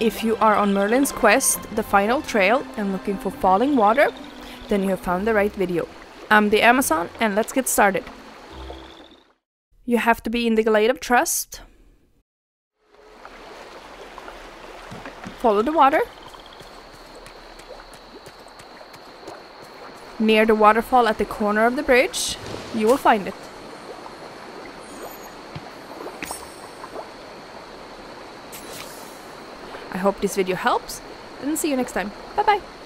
If you are on Merlin's quest, the final trail, and looking for falling water, then you have found the right video. I'm the Amazon, and let's get started. You have to be in the glade of trust. Follow the water. Near the waterfall at the corner of the bridge, you will find it. I hope this video helps, and see you next time. Bye bye!